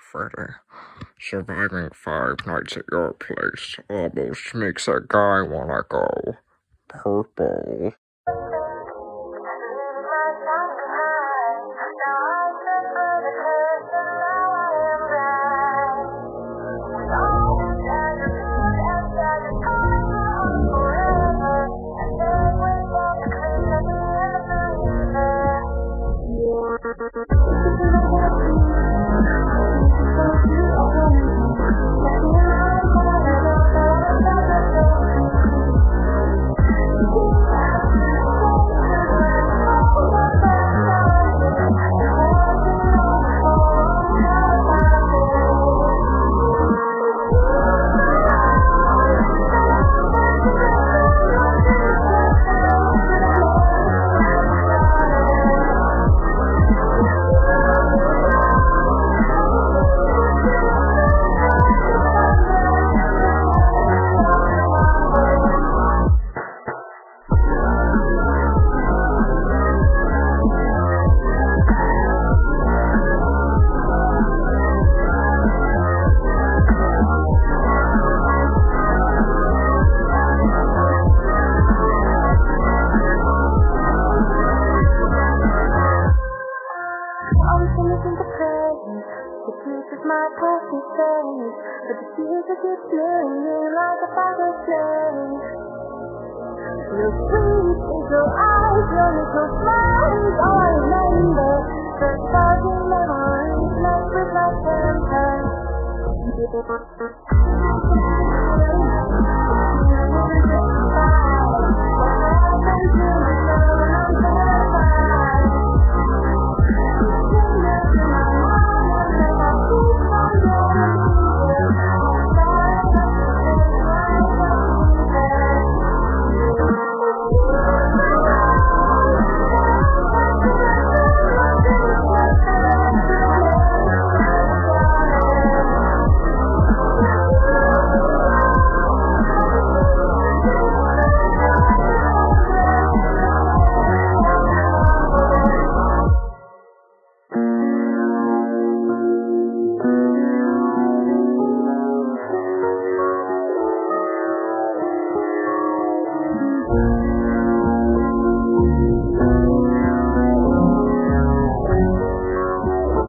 Freddy. Surviving five nights at your place almost makes a guy wanna go purple. Everything is in the present. The truth of my precious change. But the tears are just me like a father flame. Your sweet little eyes, your little smiles, all I remember. The fuzzy memories left with my temper.